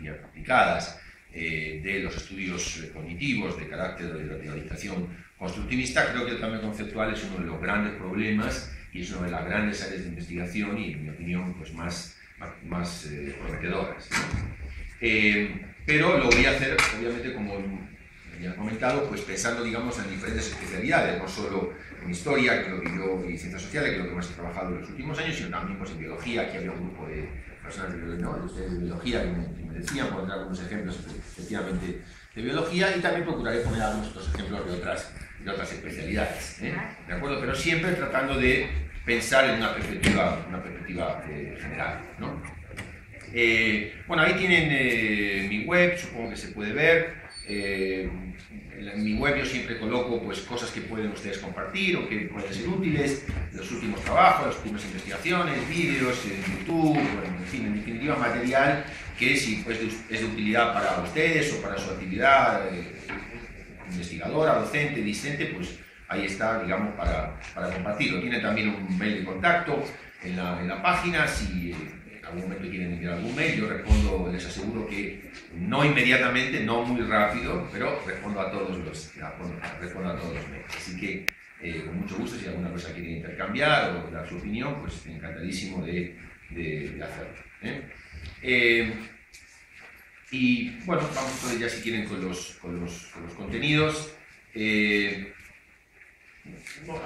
bien aplicadas, eh, de los estudios cognitivos de carácter de la realización constructivista, creo que el cambio conceptual es uno de los grandes problemas y es una de las grandes áreas de investigación y, en mi opinión, pues más, más, eh, prometedoras. Eh, pero lo voy a hacer, obviamente, como ya he comentado, pues pensando, digamos, en diferentes especialidades, no solo en historia, que lo que yo, y ciencias sociales, que es lo que más he trabajado en los últimos años, sino también pues, en biología, aquí había un grupo de personas de, de, biología que me, decían, poner algunos ejemplos, efectivamente, de biología, y también procuraré poner algunos otros ejemplos de otras, de otras especialidades, ¿eh? ¿de acuerdo? Pero siempre tratando de pensar en una perspectiva, una perspectiva eh, general, ¿no? Eh, bueno, ahí tienen mi web, supongo que se puede ver. En mi web yo siempre coloco pues, cosas que pueden ustedes compartir o que pueden ser útiles, los últimos trabajos, las últimas investigaciones, vídeos en YouTube, en fin, en definitiva material que si pues, es de utilidad para ustedes o para su actividad eh, investigadora, docente, discente, pues ahí está, digamos, para, para compartirlo. Tiene también un mail de contacto en la, en la página, si algún momento quieren enviar algún mail, yo respondo, les aseguro que no inmediatamente, no muy rápido, pero respondo a todos los, respondo a todos los mails. Así que eh, con mucho gusto, si alguna cosa quiere intercambiar o dar su opinión, pues encantadísimo de, de, hacerlo. ¿eh? Eh, y bueno, vamos pues ya si quieren con los, con los, con los contenidos.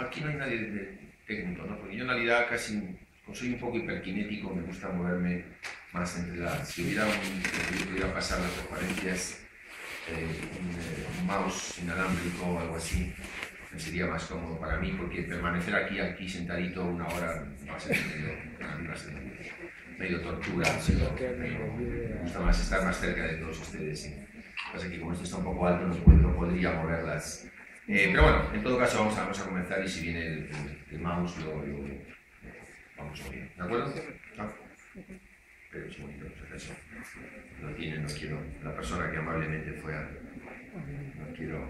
aquí no hay nadie de técnico, ¿no? porque yo en realidad casi como soy un poco hiperkinético, me gusta moverme más entre las... Si hubiera un, pudiera pasar las transparencias, eh, eh, un, mouse inalámbrico o algo así, sería más cómodo para mí, porque permanecer aquí, aquí sentadito una hora va a ser medio, tortura. me gusta más estar más cerca de todos ustedes. Pasa que como esto está un poco alto, no, podría moverlas. Eh, pero bueno, en todo caso vamos a, vamos a comenzar y si viene el, mouse lo vamos a bien. ¿De acuerdo? Ah. Pero es bonito, eso. No tiene, no quiero. La persona que amablemente fue a. No quiero.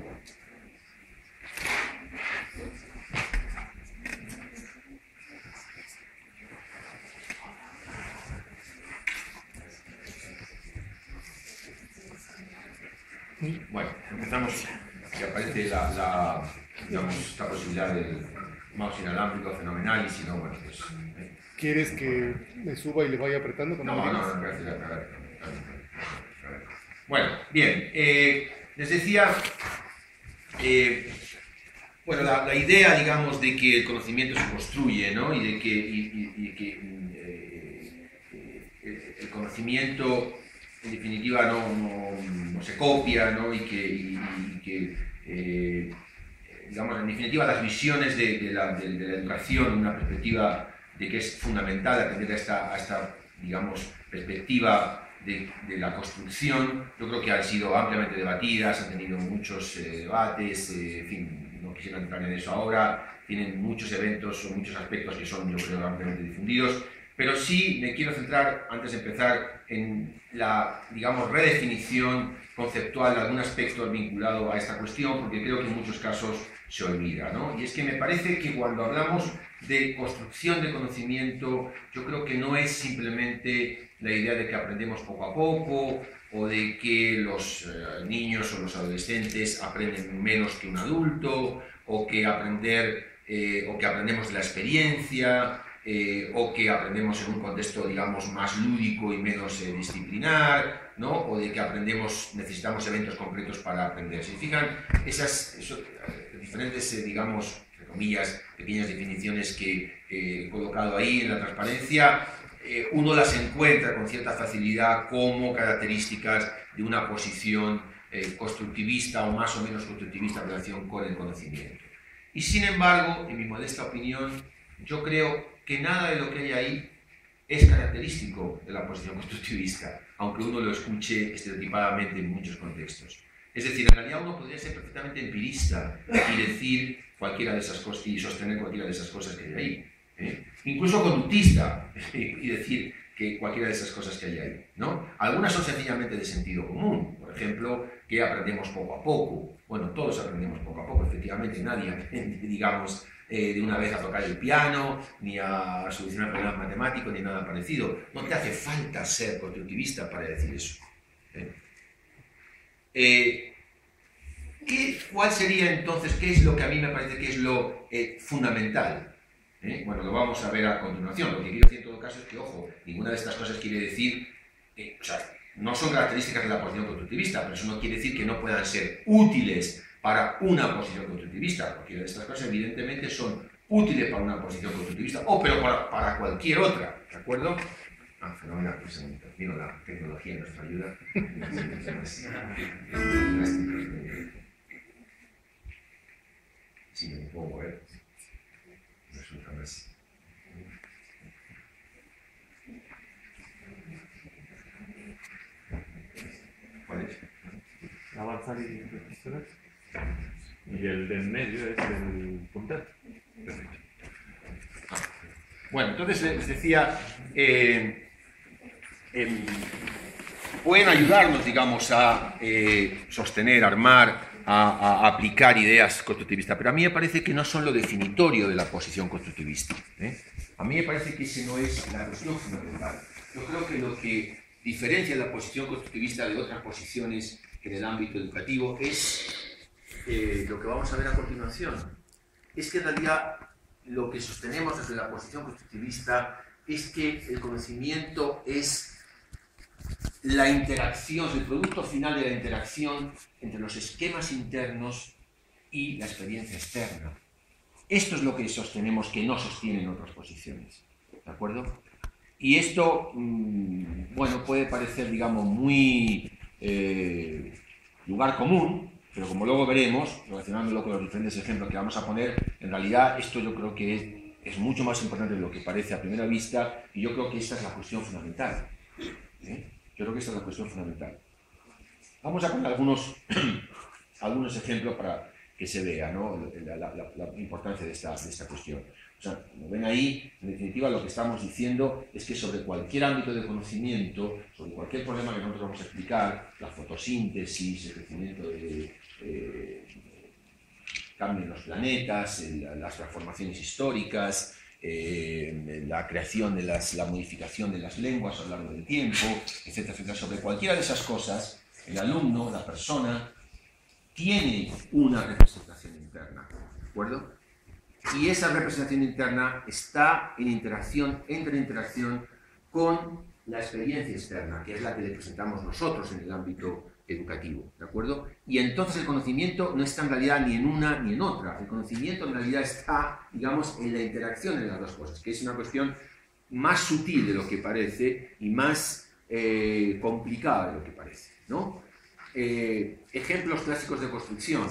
Bueno, empezamos. Que aparece la, la, digamos, esta posibilidad del mouse inalámbrico fenomenal y si no, bueno, pues ¿Quieres que me suba y le vaya apretando? No, no, no, gracias. Bueno, bien. Eh, les decía, eh, bueno, la, la, idea, digamos, de que el conocimiento se construye, ¿no? Y de que, y, que eh, el conocimiento, en definitiva, no, no, se copia, ¿no? Y que, que digamos, en definitiva, las visiones de, de, la, de, de la educación, una perspectiva de que es fundamental atender a esta, esta digamos, perspectiva de, de, la construcción. Yo creo que han sido ampliamente debatidas, han tenido muchos eh, debates, eh, en fin, no quisiera entrar en eso ahora, tienen muchos eventos o muchos aspectos que son, yo creo, ampliamente difundidos, pero sí me quiero centrar, antes de empezar, en la, digamos, redefinición conceptual de algún aspecto vinculado a esta cuestión, porque creo que en muchos casos se olvida, ¿no? Y es que me parece que cuando hablamos de construcción de conocimiento, yo creo que no es simplemente la idea de que aprendemos poco a poco o de que los eh, niños o los adolescentes aprenden menos que un adulto o que aprender eh, o que aprendemos de la experiencia eh, o que aprendemos en un contexto digamos más lúdico y menos disciplinar ¿no? o de que aprendemos necesitamos eventos concretos para aprender. Si fijan esas diferentes digamos comillas, pequeñas definiciones que he colocado ahí en la transparencia, eh, uno las encuentra con cierta facilidad como características de una posición eh, constructivista o más o menos constructivista en relación con el conocimiento. Y sin embargo, en mi modesta opinión, yo creo que nada de lo que hay ahí es característico de la posición constructivista, aunque uno lo escuche estereotipadamente en muchos contextos. Es decir, en realidad uno podría ser perfectamente empirista y decir cualquiera de esas cosas y sostener cualquiera de esas cosas que hay ahí. ¿eh? Incluso conductista y decir que cualquiera de esas cosas que hay ahí. ¿no? Algunas son sencillamente de sentido común. Por ejemplo, que aprendemos poco a poco. Bueno, todos aprendemos poco a poco, efectivamente. Nadie aprende, digamos, eh, de una vez a tocar el piano, ni a solucionar problemas matemáticos, ni nada parecido. No te hace falta ser constructivista para decir eso. ¿eh? Eh, ¿qué, ¿Cuál sería entonces, qué es lo que a mí me parece que es lo eh, fundamental? Bueno, lo vamos a ver a continuación. Lo que quiero decir en todo caso es que, ojo, ninguna de estas cosas quiere decir, o sea, no son características de la posición constructivista, pero eso no quiere decir que no puedan ser útiles para una posición constructivista. De estas cosas, evidentemente, son útiles para una posición constructivista, o pero para, para cualquier otra, ¿de acuerdo? Ah, fenomenal, pues vino la tecnología nos ayuda. Si me puedo mover, resulta más. ¿Cuál es? Avanzar y reflexionar. Y el del medio es el punter. Perfecto. Bueno, entonces les decía, eh, em, pueden ayudarnos, digamos, a eh, sostener, armar, a, a, aplicar ideas constructivistas, pero a mí me parece que no son lo definitorio de la posición constructivista. ¿eh? A mí me parece que ese no es la cuestión fundamental. Yo creo que lo que diferencia la posición constructivista de otras posiciones en el ámbito educativo es eh, lo que vamos a ver a continuación. Es que en realidad lo que sostenemos desde la posición constructivista es que el conocimiento es la interacción, el producto final de la interacción entre los esquemas internos y la experiencia externa. Esto es lo que sostenemos que no sostienen otras posiciones. ¿De acuerdo? Y esto, mmm, bueno, puede parecer, digamos, muy eh, lugar común, pero como luego veremos, relacionándolo con los diferentes ejemplos que vamos a poner, en realidad esto yo creo que es, es mucho más importante de lo que parece a primera vista y yo creo que esta es la cuestión fundamental. ¿eh? Yo creo que esta es la cuestión fundamental. Vamos a poner algunos, algunos ejemplos para que se vea ¿no? la, la, la, importancia de esta, de esta cuestión. O sea, como ven ahí, en definitiva lo que estamos diciendo es que sobre cualquier ámbito de conocimiento, sobre cualquier problema que nosotros vamos a explicar, la fotosíntesis, el crecimiento de, eh, cambio en los planetas, el, las transformaciones históricas, la creación de las, la modificación de las lenguas a lo largo del tiempo, etcétera, etcétera. Sobre cualquiera de esas cosas, el alumno, la persona, tiene una representación interna, ¿de acuerdo? Y esa representación interna está en interacción, entra en interacción con la experiencia externa, que es la que le presentamos nosotros en el ámbito educativo, ¿de acuerdo? Y entonces el conocimiento no está en realidad ni en una ni en otra, el conocimiento en realidad está, digamos, en la interacción de las dos cosas, que es una cuestión más sutil de lo que parece y más eh, complicada de lo que parece, ¿no? Eh, ejemplos clásicos de construcción.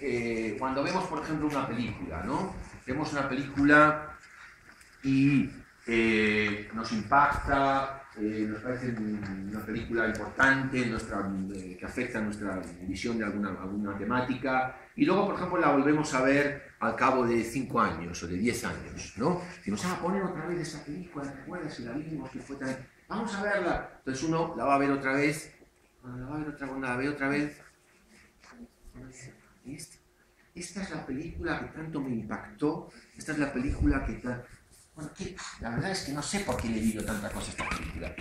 Eh, cuando vemos, por ejemplo, una película, ¿no? Vemos una película y nos impacta, eh, nos parece una película importante nuestra, eh, que afecta nuestra visión de alguna, alguna temática, y luego, por ejemplo, la volvemos a ver al cabo de 5 años o de 10 años, ¿no? Y nos van a poner otra vez esa película, ¿te acuerdas? Si la vimos, que fue tan... Vamos a verla. Entonces uno la va a ver otra vez, la va a ver otra, la ve otra vez, esta, esta es la película que tanto me impactó, esta es la película que... ¿qué? la verdad es que no sé por qué le digo tanta cosa a esta película.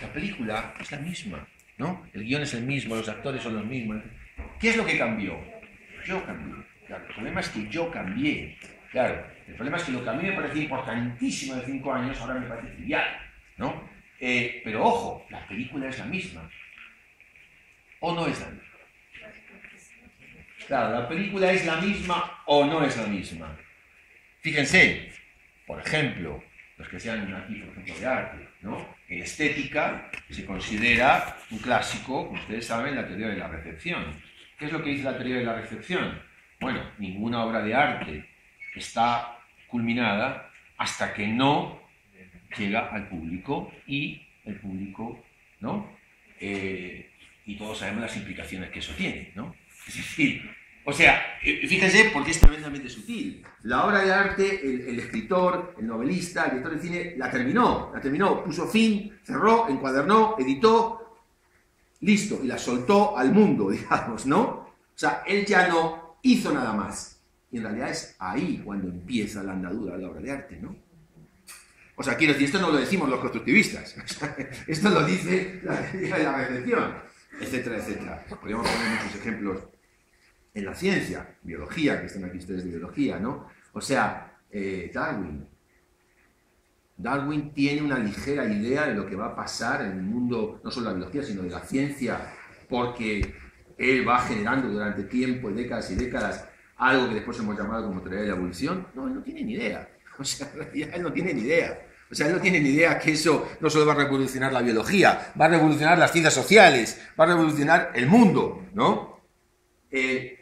La película es la misma, ¿no? El guion es el mismo, los actores son los mismos. ¿Qué es lo que cambió? Yo cambié. Claro, el problema es que yo cambié. Claro, el problema es que lo que a mí me parecía importantísimo de cinco años ahora me parece trivial, ¿no? Eh, pero ojo, la película es la misma. ¿O no es la misma? Claro, la película es la misma o no es la misma. Fíjense, por ejemplo, los que sean aquí, por ejemplo, de arte, ¿no? En estética se considera un clásico, como ustedes saben, la teoría de la recepción. ¿Qué es lo que dice la teoría de la recepción? Bueno, ninguna obra de arte está culminada hasta que no llega al público y el público, ¿no? Eh, y todos sabemos las implicaciones que eso tiene, ¿no? Es decir, o sea, eh, fíjense porque es tremendamente sutil. La obra de arte, el, escritor, el novelista, el director de cine, la terminó, la terminó, puso fin, cerró, encuadernó, editó, listo, y la soltó al mundo, digamos, ¿no? O sea, él ya no hizo nada más. Y en realidad es ahí cuando empieza la andadura de la obra de arte, ¿no? O sea, quiero decir, esto no lo decimos los constructivistas, esto lo dice la teoría de la recepción. etcétera, etcétera. Podríamos poner muchos ejemplos en la ciencia, biología, que están aquí ustedes de biología, ¿no? O sea, eh, Darwin. Darwin tiene una ligera idea de lo que va a pasar en el mundo, no solo de la biología, sino de la ciencia, porque él va generando durante tiempo, décadas y décadas, algo que después hemos llamado como teoría de la evolución. No, él no tiene ni idea. O sea, en realidad él no tiene ni idea. O sea, él no tiene ni idea que eso no solo va a revolucionar la biología, va a revolucionar las ciencias sociales, va a revolucionar el mundo, ¿no? Eh,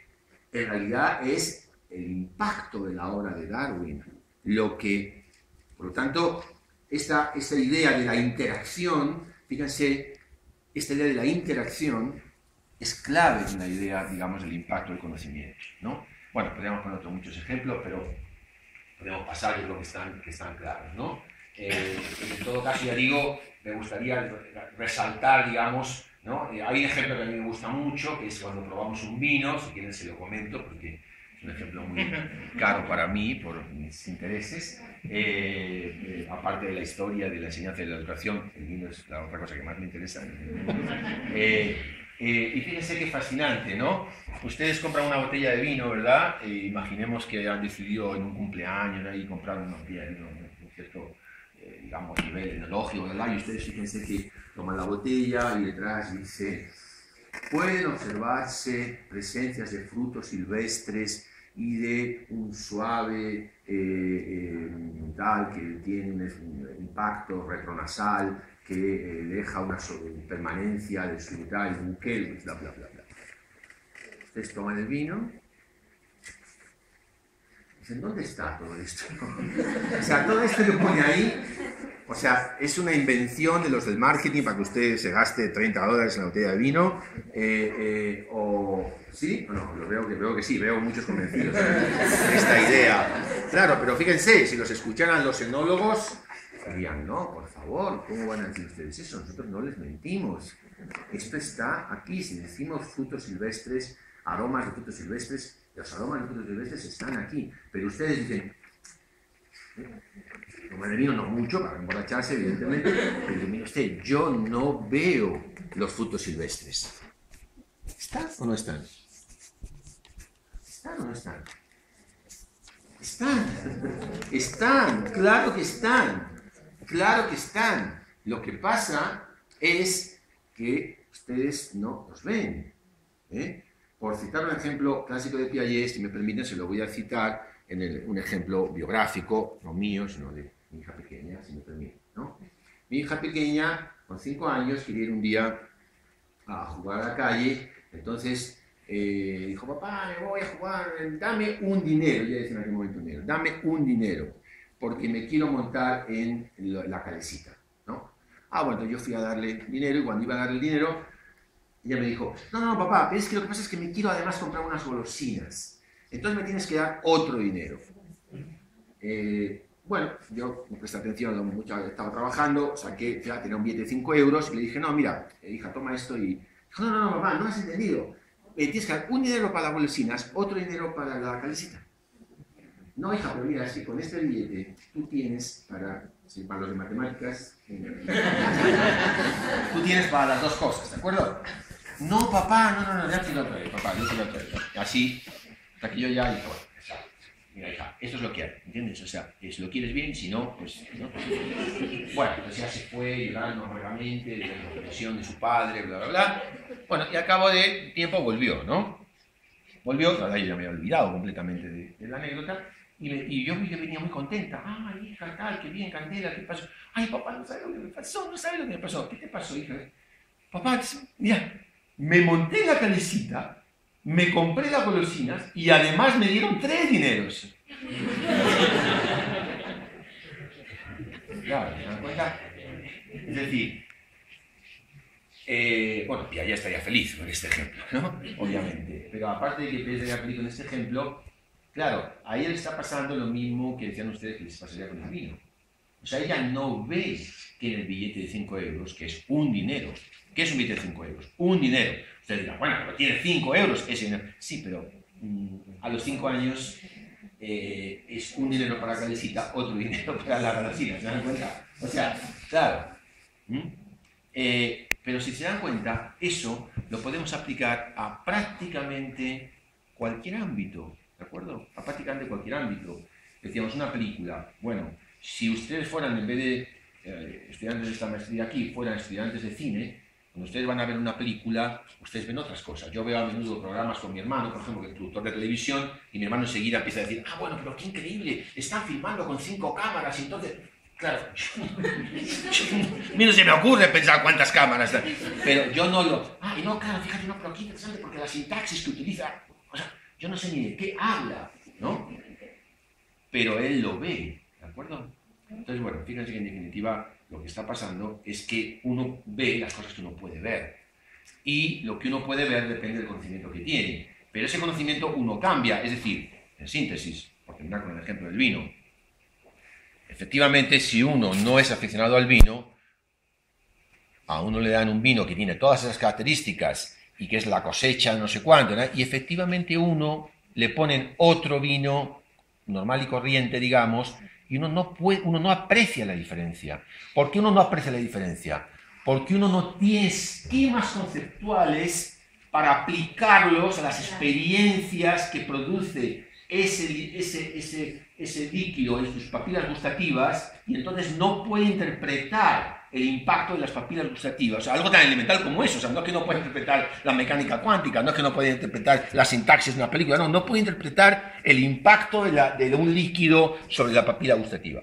en realidad es el impacto de la obra de Darwin lo que, por lo tanto, esta, esta idea de la interacción, fíjense, esta idea de la interacción es clave en la idea, digamos, del impacto del conocimiento, ¿no? Bueno, podríamos poner otros muchos ejemplos, pero podemos pasar, yo creo que están, que están claros, ¿no? Eh, en todo caso, ya digo, me gustaría resaltar, digamos, ¿no? Eh, hay un ejemplo que a mí me gusta mucho, que es cuando probamos un vino, si quieren se lo comento, porque es un ejemplo muy caro para mí, por mis intereses. Eh, aparte de la historia, de la enseñanza y de la educación, el vino es la otra cosa que más me interesa. y fíjense qué fascinante, ¿no? Ustedes compran una botella de vino, ¿verdad? imaginemos que han decidido en un cumpleaños ahí comprar una botella de vino, ¿no? ¿cierto? Eh, digamos, nivel etnológico, ¿verdad? Y ustedes fíjense que toman la botella y detrás dice, pueden observarse presencias de frutos silvestres y de un suave eh, eh, tal que tiene un impacto retronasal que deja una permanencia de su y buquel, bla, bla, bla, bla. Ustedes toman el vino ¿dónde está todo esto? o sea, todo esto que pone ahí, o sea, es una invención de los del marketing para que usted se gaste 30 dólares en la botella de vino, eh, eh. ¿Sí? No, lo veo que, veo que sí, veo muchos convencidos de esta idea. Claro, pero fíjense, si los escucharan los enólogos, dirían, no, por favor, ¿cómo van a decir ustedes eso? Nosotros no les mentimos. Esto está aquí, si decimos frutos silvestres, aromas de frutos silvestres, los aromas de frutos silvestres están aquí. Pero ustedes dicen, el vino no mucho para emborracharse, evidentemente, pero mire usted, yo no veo los frutos silvestres. ¿Están o no están? ¿Están o no están? Están. Están, claro que están. Claro que están. Lo que pasa es que ustedes no los ven. ¿eh? Por citar un ejemplo clásico de Piaget, si me permiten, se lo voy a citar en un ejemplo biográfico, no mío, sino de mi hija pequeña, si me permiten. ¿no? Mi hija pequeña, con cinco años, quería ir un día a jugar a la calle, entonces eh, dijo, papá, me voy a jugar, dame un dinero, ya decía en aquel momento dinero, dame un dinero, porque me quiero montar en la calecita. ¿no? Ah, bueno, yo fui a darle dinero y cuando iba a darle el dinero, ella me dijo, no, no, papá, es que lo que pasa es que me quiero además comprar unas golosinas. Entonces me tienes que dar otro dinero. Eh, bueno, yo no presté atención lo mucho estaba trabajando, saqué, ya tenía un billete de 5 euros y le dije, no, mira, eh, hija, toma esto y... Dijo, no, no, no, papá, no has entendido. Me tienes que dar un dinero para las golosinas, otro dinero para la calecita. No, hija, pero mira, si con este billete tú tienes para, para los de matemáticas, tú tienes para las dos cosas, ¿de acuerdo? No, papá, no, no, no, ya te lo traigo, papá, yo te lo traigo. Así, hasta que yo ya digo, mira, hija, esto es lo que hay, ¿entiendes? O sea, si lo quieres bien, si no, pues, ¿no? Bueno, pues ya se fue llorando amargamente de la depresión de su padre, bla, bla, bla. Bueno, y a cabo de tiempo volvió, ¿no? Volvió, la verdad yo ya me había olvidado completamente de, de la anécdota, y, y, yo, yo venía muy contenta. Ay, hija, tal, qué bien, Candela, ¿qué pasó? Ay, papá, no sabes lo que me pasó, no sabes lo que me pasó. ¿Qué te pasó, hija? Papá, mira, me monté la calecita, me compré las golosinas y además me dieron tres dineros. Claro, ¿se dan cuenta? Es decir, eh, bueno, ya, ya estaría feliz con este ejemplo, ¿no? Obviamente. Pero aparte de que Pérez estaría feliz con este ejemplo, claro, a ella le está pasando lo mismo que decían ustedes que les pasaría con el vino. O sea, ella no ve que en el billete de 5 euros, que es un dinero, ¿Qué es un billete de 5 euros? Un dinero. Usted dirá, bueno, pero tiene 5 euros ese dinero. Sí, pero mm, a los 5 años eh, es un dinero para la calecita, otro dinero para la calecita, ¿se dan cuenta? O sea, claro. Eh, Pero si se dan cuenta, eso lo podemos aplicar a prácticamente cualquier ámbito, ¿de acuerdo? A prácticamente cualquier ámbito. Decíamos una película, bueno, si ustedes fueran, en vez de eh, estudiantes de esta maestría aquí, fueran estudiantes de cine, cuando ustedes van a ver una película, ustedes ven otras cosas. Yo veo a menudo programas con mi hermano, por ejemplo, que es productor de televisión, y mi hermano enseguida empieza a decir, ah, bueno, pero qué increíble, están filmando con cinco cámaras, y entonces... Claro, a mí no se me ocurre pensar cuántas cámaras, pero yo no lo... Ah, y no, claro, fíjate, no, pero qué interesante, porque la sintaxis que utiliza, o sea, yo no sé ni de qué habla, ¿no? Pero él lo ve, ¿de acuerdo? Entonces, bueno, fíjense que en definitiva lo que está pasando es que uno ve las cosas que uno puede ver. Y lo que uno puede ver depende del conocimiento que tiene. Pero ese conocimiento uno cambia, es decir, en síntesis, por terminar con el ejemplo del vino, Efectivamente, si uno no es aficionado al vino, a uno le dan un vino que tiene todas esas características y que es la cosecha no sé cuánto, y efectivamente uno le ponen otro vino normal y corriente, digamos, y uno no, puede, uno no aprecia la diferencia. ¿Por qué uno no aprecia la diferencia? Porque uno no tiene esquemas conceptuales para aplicarlos a las experiencias que produce ese, ese, ese, ese líquido en sus papilas gustativas y entonces no puede interpretar el impacto de las papilas gustativas. O sea, algo tan elemental como eso. O sea, no es que no puede interpretar la mecánica cuántica, no es que no puede interpretar la sintaxis de una película, no, no puede interpretar el impacto de, la, de un líquido sobre la papila gustativa.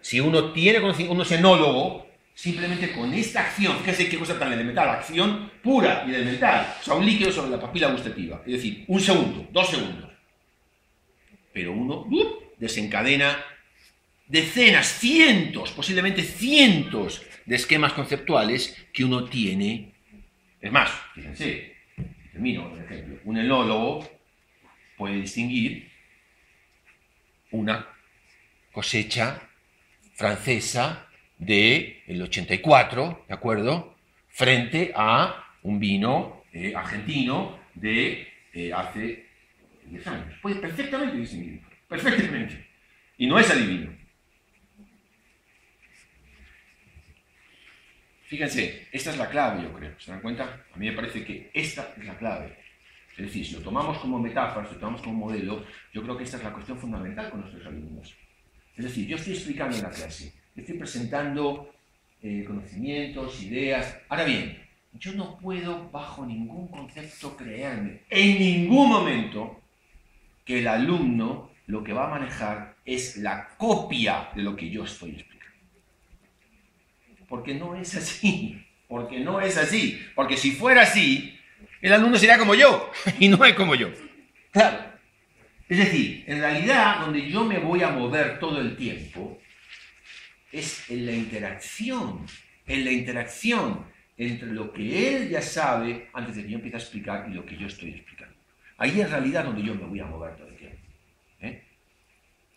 Si uno tiene uno es enólogo, simplemente con esta acción, fíjese qué cosa tan elemental, acción pura y elemental, o sea, un líquido sobre la papila gustativa, es decir, un segundo, dos segundos. Pero uno desencadena decenas, cientos, posiblemente cientos de esquemas conceptuales que uno tiene. Es más, fíjense, termino por ejemplo, un enólogo puede distinguir una cosecha francesa del el 84, ¿de acuerdo? Frente a un vino eh, argentino de eh, hace 10 años. Puede perfectamente distinguir, perfectamente. Y no es adivino. Fíjense, esta es la clave, yo creo. ¿Se dan cuenta? A mí me parece que esta es la clave. Es decir, si lo tomamos como metáfora, si lo tomamos como modelo, yo creo que esta es la cuestión fundamental con nuestros alumnos. Es decir, yo estoy explicando en la clase, estoy presentando eh, conocimientos, ideas. Ahora bien, yo no puedo bajo ningún concepto creerme en ningún momento que el alumno lo que va a manejar es la copia de lo que yo estoy explicando. Porque no es así, porque no es así, porque si fuera así, el alumno sería como yo y no es como yo. Claro. Es decir, en realidad donde yo me voy a mover todo el tiempo es en la interacción, en la interacción entre lo que él ya sabe antes de que yo empiece a explicar y lo que yo estoy explicando. Ahí es realidad donde yo me voy a mover todo el tiempo. ¿eh?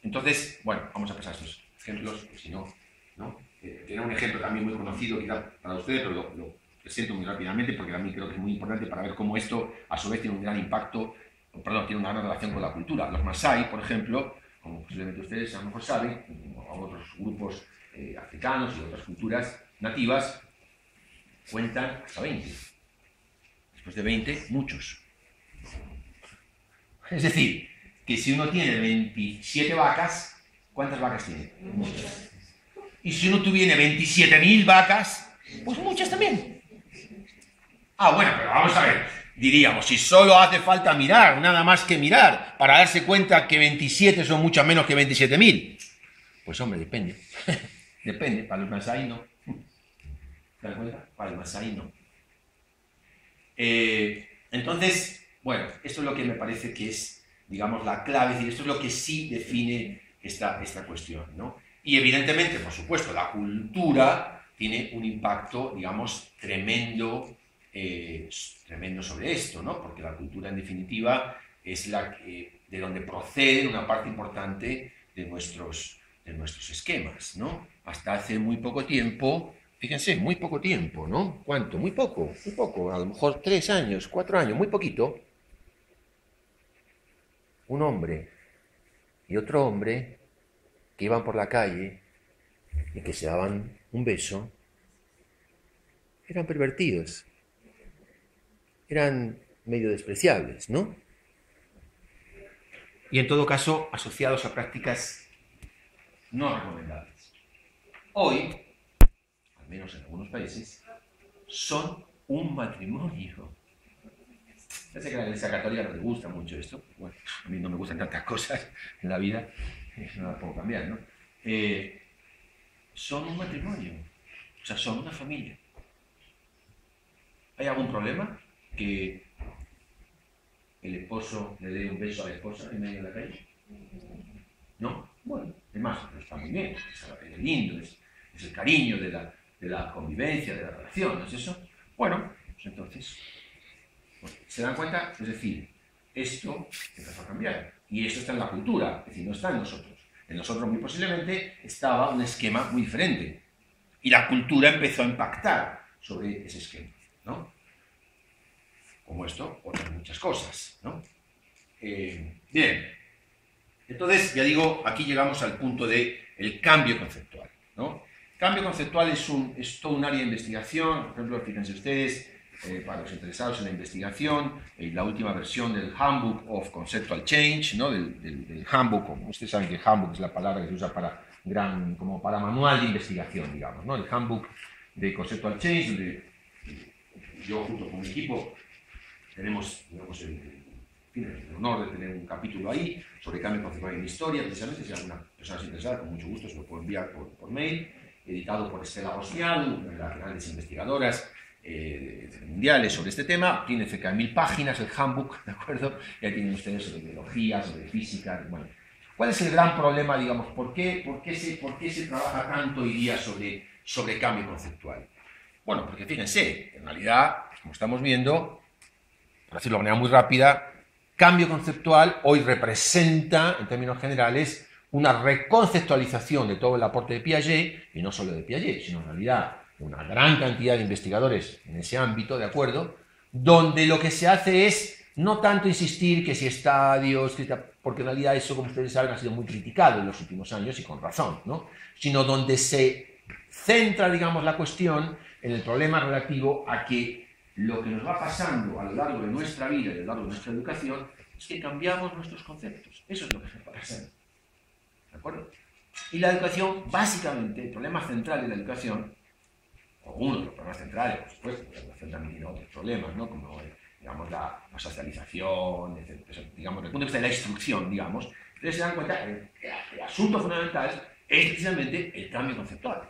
Entonces, bueno, vamos a pasar estos ejemplos, si no, ¿no? Eh, tiene un ejemplo también muy conocido para ustedes, pero lo, presento muy rápidamente porque también creo que es muy importante para ver cómo esto a su vez tiene un gran impacto, perdón, tiene una gran relación con la cultura. Los Masai, por ejemplo, como posiblemente ustedes a lo mejor saben, o otros grupos eh, africanos y otras culturas nativas cuentan hasta 20. Después de 20, muchos. Es decir, que si uno tiene 27 vacas, ¿cuántas vacas tiene? Muchas. Y si uno tuviera 27.000 vacas, pues muchas también. Ah, bueno, pero vamos a ver. Diríamos, si solo hace falta mirar, nada más que mirar, para darse cuenta que 27 son mucho menos que 27.000. Pues hombre, depende. Depende, para los Masai no. ¿Te das cuenta? Para los Masai no. Eh, entonces, bueno, esto es lo que me parece que es, digamos, la clave, es decir, esto es lo que sí define esta, esta cuestión, ¿no? Y evidentemente, por supuesto, la cultura tiene un impacto, digamos, tremendo, eh, tremendo sobre esto, ¿no? Porque la cultura, en definitiva, es la de donde procede una parte importante de nuestros, de nuestros esquemas, ¿no? hasta hace muy poco tiempo, fíjense, muy poco tiempo, ¿no? ¿Cuánto? Muy poco, muy poco, a lo mejor tres años, cuatro años, muy poquito. Un hombre y otro hombre que iban por la calle y que se daban un beso eran pervertidos, eran medio despreciables, ¿no? Y en todo caso asociados a prácticas no recomendables. Hoy, al menos en algunos países, son un matrimonio. Parece que a la Iglesia Católica no le gusta mucho esto. Bueno, a mí no me gustan tantas cosas en la vida, no las puedo cambiar, ¿no? Son un matrimonio, o sea, son una familia. ¿Hay algún problema que el esposo le dé un beso a la esposa en medio de la calle? ¿No? Bueno, es más, está muy bien, es lindo, es, el cariño de la, convivencia, de la relación, ¿no es eso? Bueno, pues entonces, pues, ¿se dan cuenta? Es decir, esto empezó a cambiar. Y esto está en la cultura, es decir, no está en nosotros. En nosotros muy posiblemente estaba un esquema muy diferente. Y la cultura empezó a impactar sobre ese esquema, ¿no? Como esto, otras muchas cosas, ¿no? Eh, bien, entonces, ya digo, aquí llegamos al punto del el cambio conceptual, ¿no? Cambio conceptual es, un, es todo un área de investigación, por ejemplo, fíjense ustedes, eh, para los interesados en la investigación, eh, la última versión del Handbook of Conceptual Change, ¿no? del, del, Handbook, como ustedes saben que Handbook es la palabra que se usa para, gran, como para manual de investigación, digamos, ¿no? el Handbook de Conceptual Change, donde yo junto con mi equipo tenemos el, el, honor de tener un capítulo ahí sobre cambio conceptual en historia, precisamente, si alguna persona se interesa, con mucho gusto se lo puedo enviar por, por mail, editado por Estela Bosniano, una de las grandes investigadoras eh, mundiales sobre este tema, tiene cerca de mil páginas el handbook, ¿de acuerdo? Ya tienen ustedes sobre biología, sobre física, bueno. ¿Cuál es el gran problema, digamos? ¿Por qué, por qué, se, por qué se trabaja tanto hoy día sobre, sobre cambio conceptual? Bueno, porque fíjense, en realidad, como estamos viendo, por decirlo de manera muy rápida, cambio conceptual hoy representa, en términos generales, una reconceptualización de todo el aporte de Piaget, y no solo de Piaget, sino en realidad una gran cantidad de investigadores en ese ámbito, ¿de acuerdo? Donde lo que se hace es no tanto insistir que si está Dios, porque en realidad eso, como ustedes saben, ha sido muy criticado en los últimos años y con razón, ¿no? Sino donde se centra, digamos, la cuestión en el problema relativo a que lo que nos va pasando a lo largo de nuestra vida y a lo largo de nuestra educación es que cambiamos nuestros conceptos. Eso es lo que se pasa. ¿De acuerdo? Y la educación, básicamente, el problema central de la educación uno de los problemas centrales, por supuesto, la educación también tiene otros problemas, ¿no? como digamos, la, socialización, digamos, desde el punto de vista de la instrucción, digamos, entonces se dan cuenta que el, asunto fundamental es precisamente el cambio conceptual.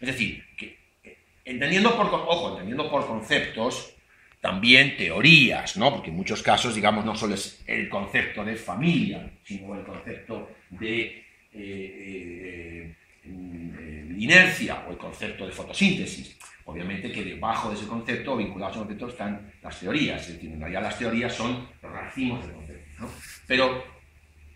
Es decir, que eh, entendiendo por, ojo, entendiendo por conceptos, también teorías, ¿no? Porque en muchos casos, digamos, no solo es el concepto de familia, sino el concepto de eh, eh, inercia o el concepto de fotosíntesis. Obviamente que debajo de ese concepto, vinculados a ese concepto, están las teorías. Es decir, en realidad las teorías son los racimos del concepto. Pero,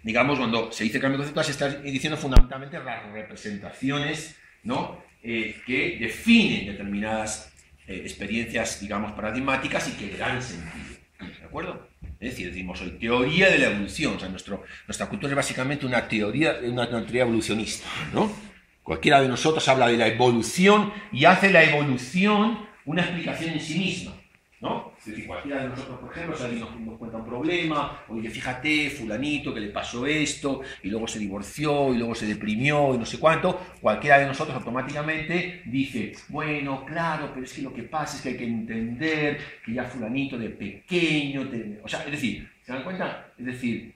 digamos, cuando se dice cambio conceptual, se está diciendo fundamentalmente las representaciones ¿no? Eh, que definen determinadas eh, experiencias, digamos, paradigmáticas y que dan sentido. ¿De acuerdo? Es decir, decimos hoy teoría de la evolución. O sea, nuestro, nuestra cultura es básicamente una teoría, una teoría evolucionista. ¿no? Cualquiera de nosotros habla de la evolución y hace la evolución una explicación en sí misma. ¿no? Es decir, cualquiera de nosotros, por ejemplo, si alguien nos, cuenta un problema, oye, fíjate, fulanito, que le pasó esto, y luego se divorció, y luego se deprimió, y no sé cuánto, cualquiera de nosotros automáticamente dice, bueno, claro, pero es que lo que pasa es que hay que entender que ya fulanito de pequeño, o sea, es decir, ¿se dan cuenta? Es decir,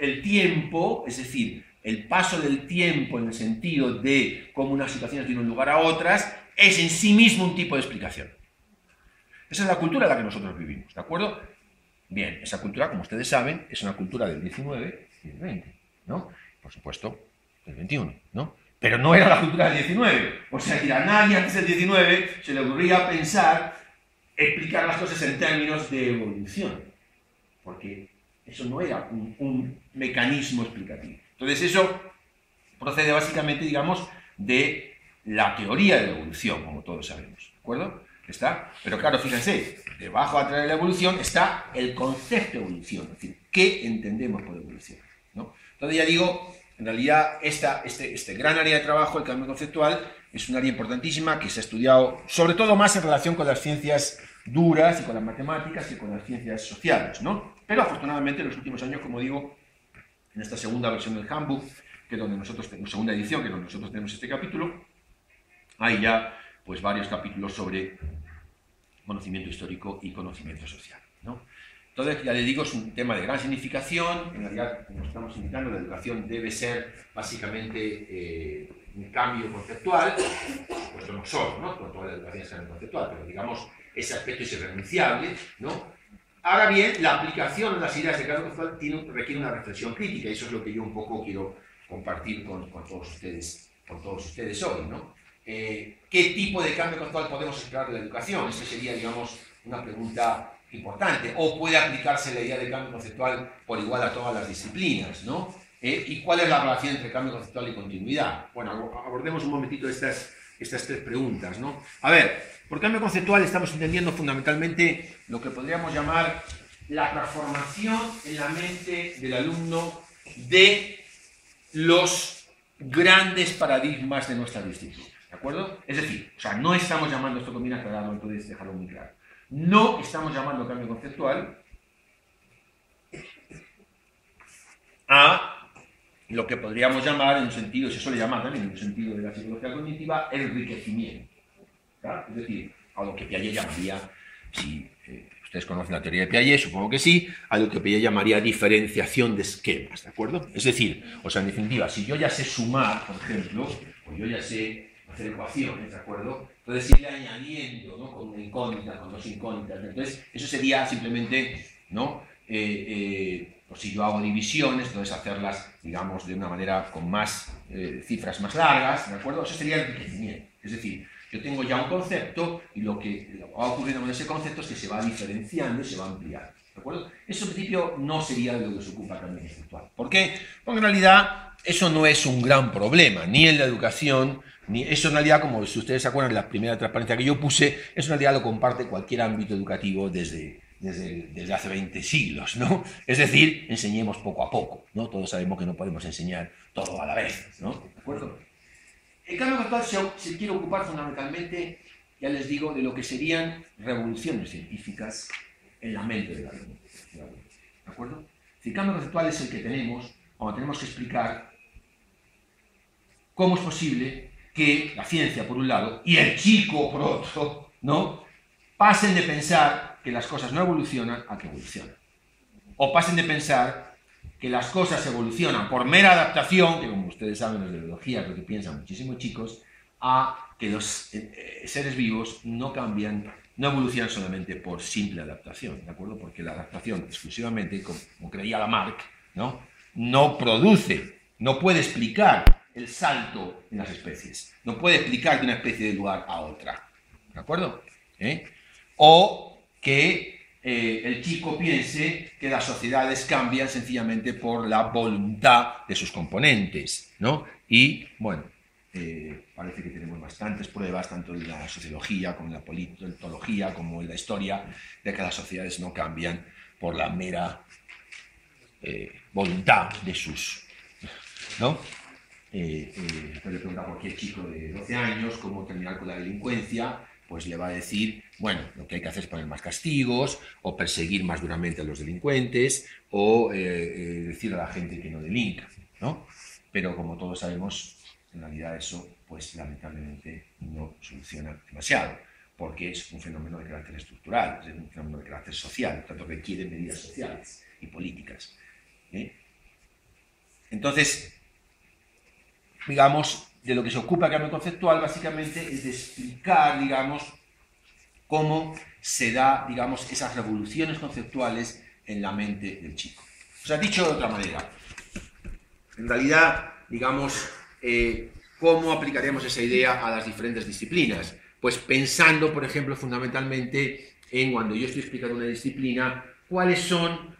el tiempo, es decir, el paso del tiempo en el sentido de cómo unas situaciones tienen lugar a otras, es en sí mismo un tipo de explicación. Esa es la cultura en la que nosotros vivimos, ¿de acuerdo? Bien, esa cultura, como ustedes saben, es una cultura del 19 y del 20, ¿no? Por supuesto, del 21, ¿no? Pero no era la cultura del 19. O sea, que a nadie antes del 19 se le ocurría pensar explicar las cosas en términos de evolución. Porque eso no era un, un mecanismo explicativo. Entonces eso procede básicamente, digamos, de la teoría de la evolución, como todos sabemos. ¿De acuerdo? ¿Está? Pero claro, fíjense, debajo de la evolución está el concepto de evolución, es decir, ¿qué entendemos por evolución? ¿no? Entonces ya digo, en realidad esta, este, este gran área de trabajo, el cambio conceptual, es un área importantísima que se ha estudiado sobre todo más en relación con las ciencias duras y con las matemáticas que con las ciencias sociales, ¿no? Pero afortunadamente en los últimos años, como digo, en esta segunda versión del handbook, que es donde nosotros tenemos, segunda edición, que donde nosotros tenemos este capítulo, hay ya pues varios capítulos sobre conocimiento histórico y conocimiento social. Entonces, ya le digo, es un tema de gran significación. En realidad, como estamos indicando, la educación debe ser básicamente eh, un cambio conceptual. Pues no solo, ¿no? Toda la educación es conceptual, pero digamos, ese aspecto es irrenunciable, ¿no? Ahora bien, la aplicación de las ideas de conceptual tiene, requiere una reflexión crítica, y eso es lo que yo un poco quiero compartir con, con todos, ustedes, con todos ustedes hoy, ¿no? Eh, ¿Qué tipo de cambio conceptual podemos esperar de la educación? Esa sería, digamos, una pregunta importante, o puede aplicarse la idea de cambio conceptual por igual a todas las disciplinas, ¿no? Eh, ¿Y cuál es la relación entre cambio conceptual y continuidad? Bueno, abordemos un momentito estas, estas tres preguntas, ¿no? A ver, por cambio conceptual estamos entendiendo fundamentalmente lo que podríamos llamar la transformación en la mente del alumno de los grandes paradigmas de nuestra disciplina, ¿de acuerdo? Es decir, o sea, no estamos llamando, esto conviene aclararlo, entonces dejarlo muy claro no estamos llamando cambio conceptual a lo que podríamos llamar, en un sentido, se suele llamar también en un sentido de la psicología cognitiva, enriquecimiento. Es decir, a lo que Piaget llamaría, si eh, ustedes conocen la teoría de Piaget, supongo que sí, a lo que Piaget llamaría diferenciación de esquemas, ¿de acuerdo? Es decir, o sea, en definitiva, si yo ya sé sumar, por ejemplo, o yo ya sé hacer ecuaciones, ¿de acuerdo? Entonces irle añadiendo. Con una incógnita, con dos incógnitas. Entonces, eso sería simplemente, ¿no? Eh, eh, pues si yo hago divisiones, entonces hacerlas, digamos, de una manera con más cifras más largas, ¿de acuerdo? Eso sería el enriquecimiento. Es decir, yo tengo ya un concepto y lo que va ocurriendo con ese concepto es que se va diferenciando y se va ampliando. ¿De acuerdo? Eso en principio no sería de lo que se ocupa también conceptual. ¿Por qué? Porque en realidad eso no es un gran problema, ni en la educación, ni eso en realidad, como si ustedes se acuerdan de la primera transparencia que yo puse, eso en realidad lo comparte cualquier ámbito educativo desde, desde, hace 20 siglos, ¿no? Es decir, enseñemos poco a poco, ¿no? Todos sabemos que no podemos enseñar todo a la vez, ¿no? ¿De acuerdo? El cambio actual se, se quiere ocupar fundamentalmente, ya les digo, de lo que serían revoluciones científicas en la mente del alumno. ¿De acuerdo? El cambio conceptual es el que tenemos cuando tenemos que explicar cómo es posible que la ciencia, por un lado, y el chico, por otro, ¿no? pasen de pensar que las cosas no evolucionan a que evolucionan. O pasen de pensar que las cosas evolucionan por mera adaptación, que como ustedes saben, en la biología, lo que piensan muchísimos chicos, a que los eh, seres vivos no cambian, no evolucionan solamente por simple adaptación, ¿de acuerdo? Porque la adaptación exclusivamente, como, como creía Lamarck, ¿no? no produce, no puede explicar el salto en las especies, no puede explicar de una especie de lugar a otra. ¿De acuerdo? ¿Eh? O que eh, el chico piense que las sociedades cambian sencillamente por la voluntad de sus componentes, ¿no? Y, bueno, eh, parece que tenemos bastantes pruebas, tanto en la sociología como en la politología, como en la historia, de que las sociedades no cambian por la mera eh, voluntad de sus... ¿no? Eh, le pregunta a cualquier chico de 12 años cómo terminar con la delincuencia, pues le va a decir, bueno, lo que hay que hacer es poner más castigos, o perseguir más duramente a los delincuentes, o eh, decir a la gente que no delinca, ¿no? Pero como todos sabemos, en realidad eso, pues lamentablemente no soluciona demasiado, porque es un fenómeno de carácter estructural, es un fenómeno de carácter social, tanto requiere medidas sociales y políticas. ¿eh? Entonces, digamos, de lo que se ocupa el cambio conceptual básicamente es de explicar, digamos, cómo se da, digamos, esas revoluciones conceptuales en la mente del chico. O sea, dicho de otra manera, en realidad, digamos, eh, ¿cómo aplicaremos esa idea a las diferentes disciplinas? Pues pensando, por ejemplo, fundamentalmente en cuando yo estoy explicando una disciplina, cuáles son,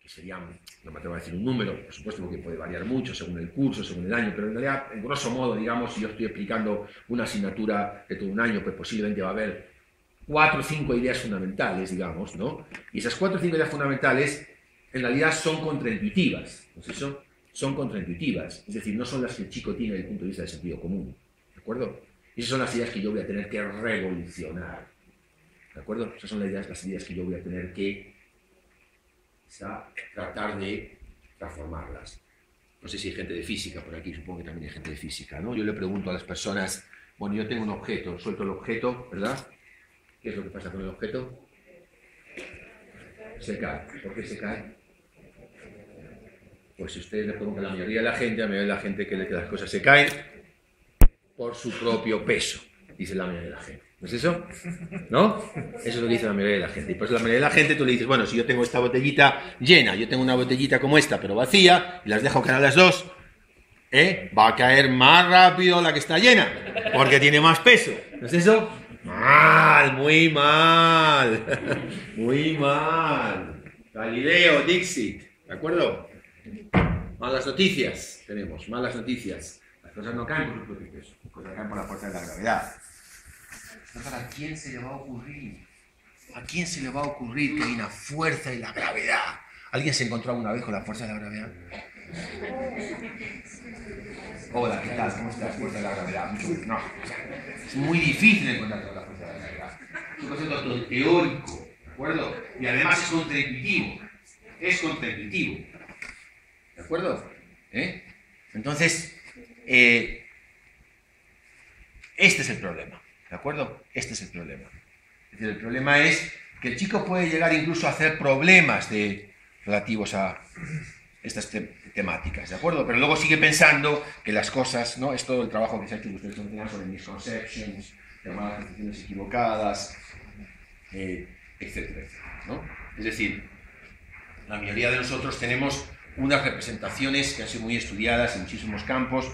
que serían no me atrevo a decir un número, por supuesto, porque puede variar mucho según el curso, según el año, pero en realidad, en grosso modo, digamos, si yo estoy explicando una asignatura de todo un año, pues posiblemente va a haber cuatro o cinco ideas fundamentales, digamos, ¿no? Y esas cuatro o cinco ideas fundamentales en realidad son contraintuitivas, ¿no es eso? son contraintuitivas, es decir, no son las que el chico tiene desde el punto de vista del sentido común, ¿de acuerdo? Y esas son las ideas que yo voy a tener que revolucionar, ¿de acuerdo? Esas son las ideas, las ideas que yo voy a tener que tratar de transformarlas. No sé si hay gente de física por aquí, supongo que también hay gente de física, ¿no? Yo le pregunto a las personas, bueno, yo tengo un objeto, suelto el objeto, ¿verdad? ¿Qué es lo que pasa con el objeto? Se cae. ¿Por qué se cae? Pues si ustedes le preguntan a la mayoría de la gente, a la mayoría de la gente que, las cosas se caen por su propio peso, dice la mayoría de la gente. ¿No es eso? ¿No? Eso es lo que dice la mayoría de la gente. Y por eso la mayoría de la gente tú le dices, bueno, si yo tengo esta botellita llena, yo tengo una botellita como esta, pero vacía, y las dejo caer a las dos, ¿eh? va a caer más rápido la que está llena, porque tiene más peso. ¿No es eso? Mal, muy mal. Muy mal. Galileo, Dixit. ¿De acuerdo? Malas noticias tenemos, malas noticias. Las cosas no caen las cosas caen por la fuerza de la gravedad. ¿A quién se le va a ocurrir? ¿A quién se le va a ocurrir que hay una fuerza y la gravedad? ¿Alguien se encontró alguna vez con la fuerza de la gravedad? Hola, ¿qué tal? ¿Cómo estás? Fuerza de la gravedad. No, es muy difícil encontrar la fuerza de la gravedad. Es un concepto teórico, ¿de acuerdo? Y además es contraintuitivo. Es contraintuitivo. ¿De acuerdo? ¿Eh? Entonces, eh, este es el problema. ¿De acuerdo? Este es el problema. Es decir, el problema es que el chico puede llegar incluso a hacer problemas de, relativos a estas temáticas, ¿de acuerdo? Pero luego sigue pensando que las cosas, ¿no? Es todo el trabajo que se ha hecho ustedes sobre misconceptions, llamadas concepciones equivocadas, eh, etcétera, etcétera, ¿no? Es decir, la mayoría de nosotros tenemos unas representaciones que han sido muy estudiadas en muchísimos campos,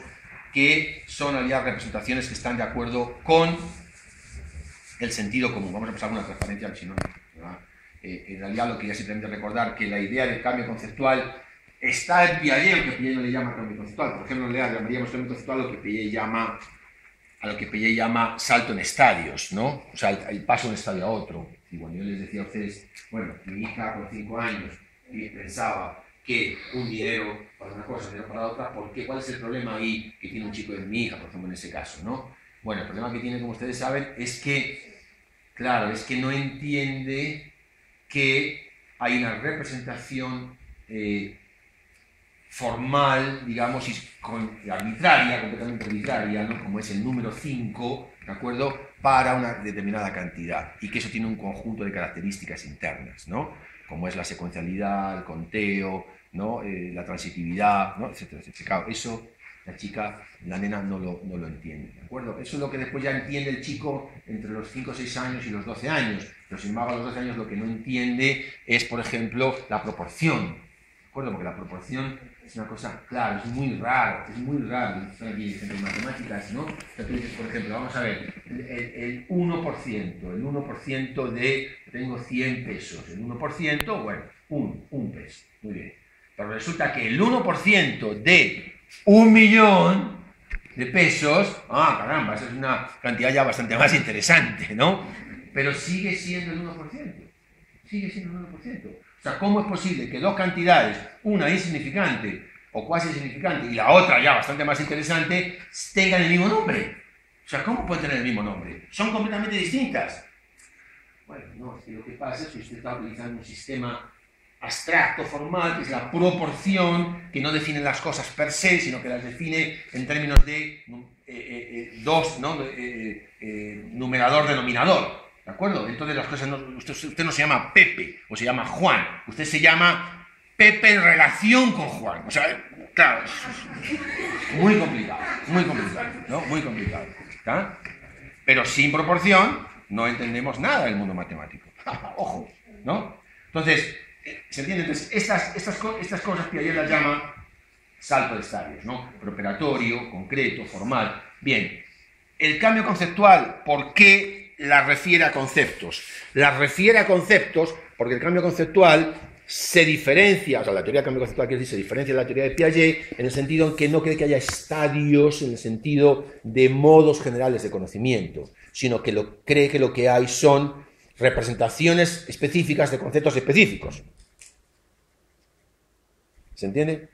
que son ya representaciones que están de acuerdo con el sentido común. Vamos a pasar una transparencia al sinónimo. Eh, en realidad lo que ya simplemente recordar que la idea del cambio conceptual está en Piaget, aunque Piaget no le llama cambio conceptual. Por ejemplo, le llamaríamos cambio conceptual a lo que Piaget llama a lo que Piaget llama salto en estadios, ¿no? O sea, el, paso de un estadio a otro. Y bueno, yo les decía a ustedes, bueno, mi hija con cinco años pensaba que un dinero para una cosa, dinero para otra, ¿por qué? ¿Cuál es el problema ahí que tiene un chico de mi hija, por ejemplo, en ese caso, ¿no? Bueno, el problema que tiene, como ustedes saben, es que, claro, es que no entiende que hay una representación eh, formal, digamos, arbitraria, completamente arbitraria, ¿no? como es el número 5, ¿de acuerdo?, para una determinada cantidad, y que eso tiene un conjunto de características internas, ¿no? como es la secuencialidad, el conteo, ¿no? Eh, la transitividad, ¿no? etcétera, etcétera. eso la chica, la nena no lo, no lo entiende, ¿de acuerdo? Eso es lo que después ya entiende el chico entre los 5 o 6 años y los 12 años. Pero sin embargo, a los 12 años lo que no entiende es, por ejemplo, la proporción, ¿de acuerdo? Porque la proporción es una cosa, claro, es muy raro, es muy raro. Están aquí ejemplos matemáticas, ¿no? Tú dices, por ejemplo, vamos a ver, el, el 1%, el 1% de, tengo 100 pesos, el 1%, bueno, un, un peso, muy bien. Pero resulta que el 1% de un millón de pesos, ah, caramba, esa es una cantidad ya bastante más interesante, ¿no? Pero sigue siendo el 1%. Sigue siendo el 1%. O sea, ¿cómo es posible que dos cantidades, una insignificante o cuasi insignificante y la otra ya bastante más interesante, tengan el mismo nombre? O sea, ¿cómo pueden tener el mismo nombre? Son completamente distintas. Bueno, no, que lo que pasa es que usted está utilizando un sistema abstracto, formal, que es la proporción, que no define las cosas per se, sino que las define en términos de eh, eh, eh, dos, ¿no? numerador-denominador. ¿De acuerdo? Entonces las cosas no, usted, no se llama Pepe o se llama Juan, usted se llama Pepe en relación con Juan. O sea, claro, muy complicado, muy complicado, ¿no? Muy complicado. Pero sin proporción no entendemos nada del mundo matemático. Ojo, ¿no? Entonces, ¿Se entiende? Entonces, estas, estas, estas cosas que las llama salto de estadios, ¿no? Preparatorio, concreto, formal. Bien, el cambio conceptual, ¿por qué la refiere a conceptos? La refiere a conceptos porque el cambio conceptual se diferencia, o sea, la teoría del cambio conceptual quiere decir, se diferencia de la teoría de Piaget en el sentido en que no cree que haya estadios en el sentido de modos generales de conocimiento, sino que cree que lo que hay son representaciones específicas de conceptos específicos. ¿Se entiende?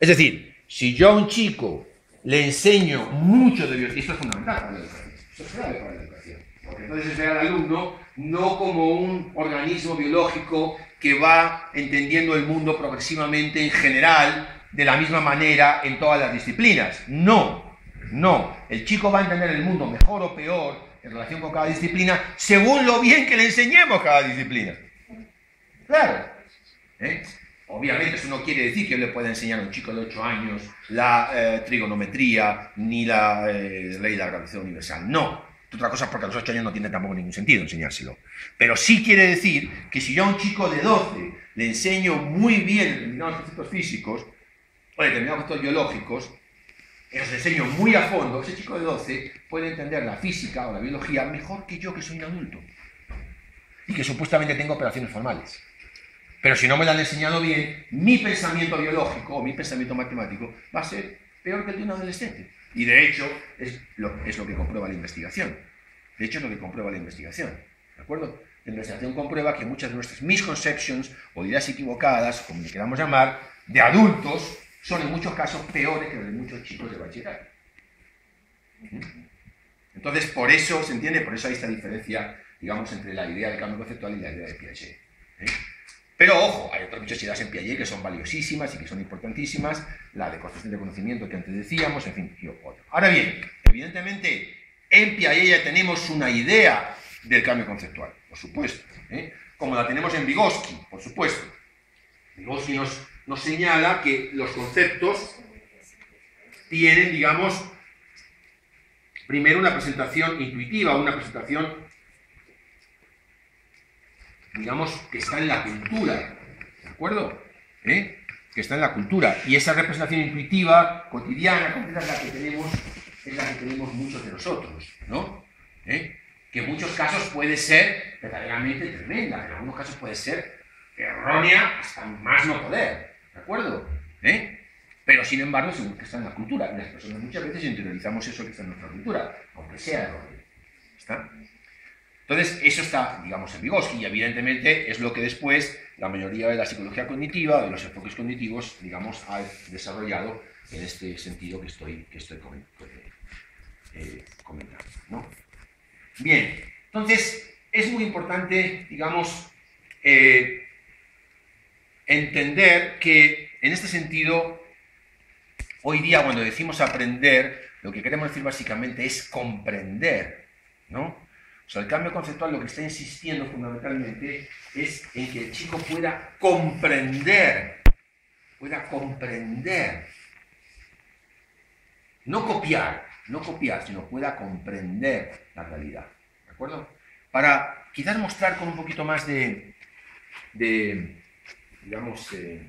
Es decir, si yo a un chico le enseño mucho de biología, esto es fundamental para la educación, esto es clave para la educación, porque entonces es ver al alumno no como un organismo biológico que va entendiendo el mundo progresivamente en general, de la misma manera en todas las disciplinas. No, no. El chico va a entender el mundo mejor o peor en relación con cada disciplina según lo bien que le enseñemos cada disciplina. Claro. ¿eh? Obviamente eso no quiere decir que yo le pueda enseñar a un chico de 8 años la eh, trigonometría ni la eh, ley de la gravitación universal. No. Otra cosa porque a los 8 años no tiene tampoco ningún sentido enseñárselo. Pero sí quiere decir que si yo a un chico de 12 le enseño muy bien determinados conceptos físicos o determinados conceptos biológicos, y los enseño muy a fondo, ese chico de 12 puede entender la física o la biología mejor que yo que soy un adulto. Y que supuestamente tengo operaciones formales. Pero si no me lo han enseñado bien, mi pensamiento biológico o mi pensamiento matemático va a ser peor que el de un adolescente. Y de hecho es lo, es lo que comprueba la investigación. De hecho es lo que comprueba la investigación. ¿De acuerdo? La investigación comprueba que muchas de nuestras misconceptions o ideas equivocadas, como le queramos llamar, de adultos, son en muchos casos peores que las de muchos chicos de bachillerato. Entonces, por eso, ¿se entiende? Por eso hay esta diferencia, digamos, entre la idea de cambio conceptual y la idea de Piaget. ¿eh? Pero ojo, hay otras muchas ideas en Piaget que son valiosísimas y que son importantísimas, la de construcción de conocimiento que antes decíamos, en fin, y otro. Ahora bien, evidentemente, en Piaget ya tenemos una idea del cambio conceptual, por supuesto, ¿eh? como la tenemos en Vygotsky, por supuesto. Vygotsky nos, nos señala que los conceptos tienen, digamos, primero una presentación intuitiva, una presentación digamos, que está en la cultura, ¿de acuerdo? ¿Eh? Que está en la cultura. Y esa representación intuitiva, cotidiana, es la que tenemos, es la que tenemos muchos de nosotros, ¿no? ¿Eh? Que en muchos casos puede ser verdaderamente tremenda, en algunos casos puede ser errónea hasta más no poder, ¿de acuerdo? ¿Eh? Pero sin embargo, seguro que está en la cultura. Las personas muchas veces interiorizamos eso que está en nuestra cultura, aunque sea erróneo. ¿Está? Entonces, eso está, digamos, en Vygotsky y evidentemente es lo que después la mayoría de la psicología cognitiva, de los enfoques cognitivos, digamos, ha desarrollado en este sentido que estoy, que estoy eh, comentando. ¿no? Bien, entonces es muy importante, digamos, eh, entender que en este sentido, hoy día cuando decimos aprender, lo que queremos decir básicamente es comprender, ¿no? O sea, el cambio conceptual lo que está insistiendo fundamentalmente es en que el chico pueda comprender, pueda comprender, no copiar, no copiar, sino pueda comprender la realidad. ¿De acuerdo? Para quizás mostrar con un poquito más de, digamos, eh,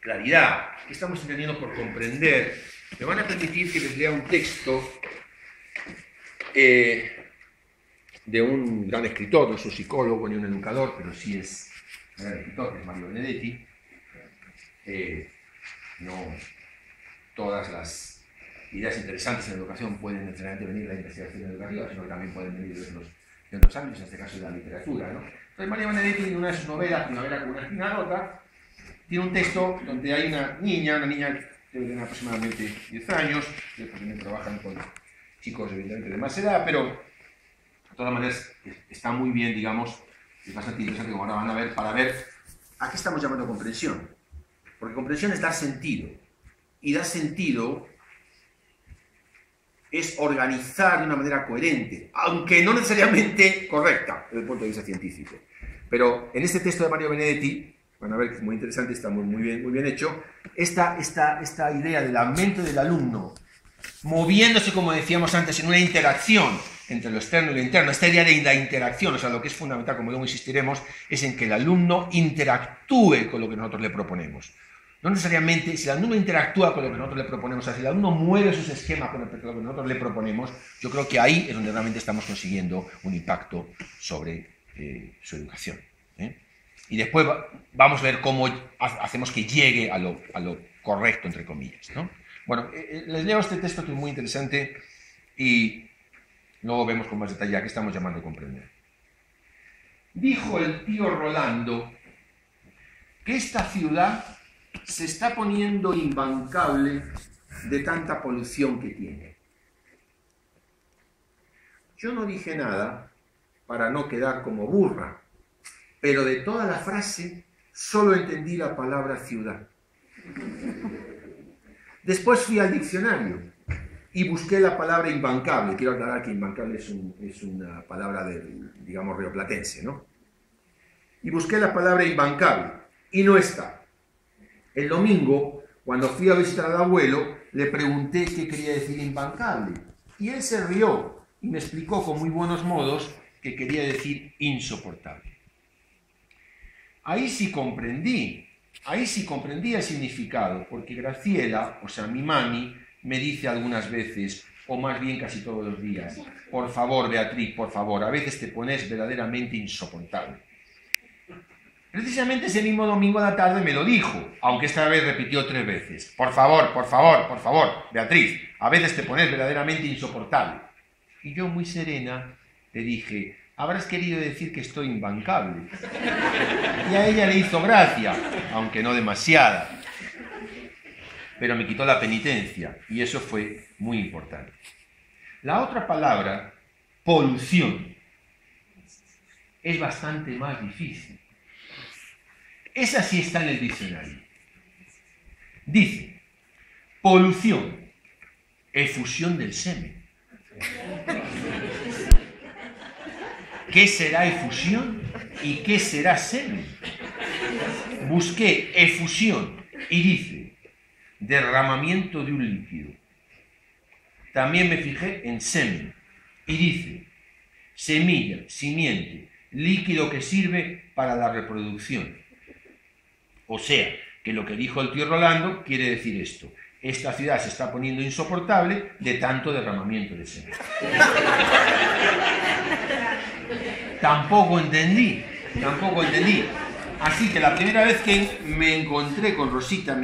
claridad qué estamos entendiendo por comprender, me van a permitir que les lea un texto eh, de un gran escritor, no es un psicólogo ni un educador, pero sí es un gran escritor, que es Mario Benedetti. Eh, no todas las ideas interesantes en la educación pueden necesariamente venir de la investigación educativa, sino que también pueden venir de otros, de otros ámbitos, en este caso de la literatura. ¿no? Entonces Mario Benedetti en una de sus novelas, novela con una rota, tiene un texto donde hay una niña, una niña de aproximadamente 10 años, que también trabajan con chicos evidentemente de más edad, pero de todas maneras está muy bien, digamos, es bastante interesante como ahora van a ver, para ver a qué estamos llamando comprensión. Porque comprensión es dar sentido. Y dar sentido es organizar de una manera coherente, aunque no necesariamente correcta desde el punto de vista científico. Pero en este texto de Mario Benedetti, van a ver que es muy interesante, está muy, muy, bien, muy bien hecho, esta, esta, esta idea de la mente del alumno moviéndose, como decíamos antes, en una interacción entre lo externo y lo interno. Esta idea de la interacción, o sea, lo que es fundamental, como luego insistiremos, es en que el alumno interactúe con lo que nosotros le proponemos. No necesariamente, si el alumno interactúa con lo que nosotros le proponemos, o sea, si el alumno mueve sus esquemas con lo que nosotros le proponemos, yo creo que ahí es donde realmente estamos consiguiendo un impacto sobre eh, su educación. ¿eh? Y después vamos a ver cómo hacemos que llegue a lo, correcto, entre comillas. ¿no? Bueno, eh, les leo este texto que es muy interesante y luego vemos con más detalle a qué estamos llamando a comprender. Dijo el tío Rolando que esta ciudad se está poniendo imbancable de tanta polución que tiene. Yo no dije nada para no quedar como burra, pero de toda la frase solo entendí la palabra ciudad. Después fui al diccionario y busqué la palabra imbancable. Quiero aclarar que imbancable es, una palabra del, digamos, rioplatense, ¿no? Y busqué la palabra imbancable y no está. El domingo, cuando fui a visitar al abuelo, le pregunté qué quería decir imbancable. Y él se rió y me explicó con muy buenos modos que quería decir insoportable. Ahí sí comprendí, ahí sí comprendí el significado, porque Graciela, o sea, mi mami, me dice algunas veces, o más bien casi todos los días, por favor, Beatriz, por favor, a veces te pones verdaderamente insoportable. Precisamente ese mismo domingo a la tarde me lo dijo, aunque esta vez repitió tres veces. Por favor, por favor, por favor, Beatriz, a veces te pones verdaderamente insoportable. Y yo muy serena le dije, habrás querido decir que estoy imbancable. Y a ella le hizo gracia, aunque no demasiada. Pero me quitó la penitencia y eso fue muy importante. La otra palabra, polución, es bastante más difícil. Esa sí está en el diccionario. Dice, polución, efusión del semen. ¿Qué será efusión y qué será semen? Busqué efusión y dice derramamiento de un líquido. También me fijé en semen y dice semilla, simiente, líquido que sirve para la reproducción. O sea, que lo que dijo el tío Rolando quiere decir esto. Esta ciudad se está poniendo insoportable de tanto derramamiento de semen. tampoco entendí, tampoco entendí. Así que la primera vez que me encontré con Rosita,